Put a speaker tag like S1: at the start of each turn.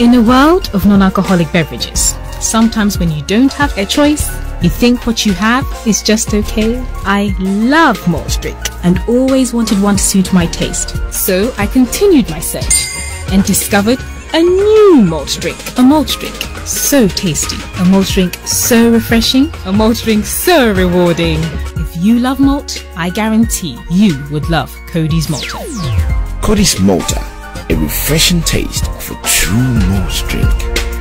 S1: In a world of non alcoholic beverages, sometimes when you don't have a choice, you think what you have is just okay. I love malt drink and always wanted one to suit my taste. So I continued my search and discovered a new malt drink. A malt drink so tasty. A malt drink so refreshing. A malt drink so rewarding. If you love malt, I guarantee you would love Cody's Malta.
S2: Cody's Malta, a refreshing taste of a true malt drink.